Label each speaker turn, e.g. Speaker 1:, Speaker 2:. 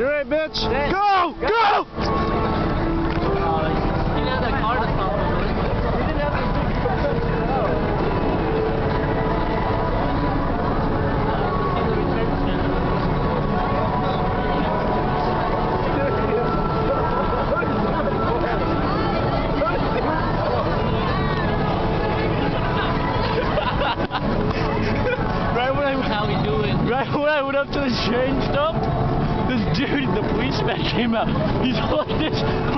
Speaker 1: You ready, bitch?
Speaker 2: Yeah.
Speaker 1: Go! Go!
Speaker 2: You have to stop him. We didn't have
Speaker 1: Right when I
Speaker 2: How we do it.
Speaker 1: right when I went up to the train stop, this dude, the policeman came out. He's like this.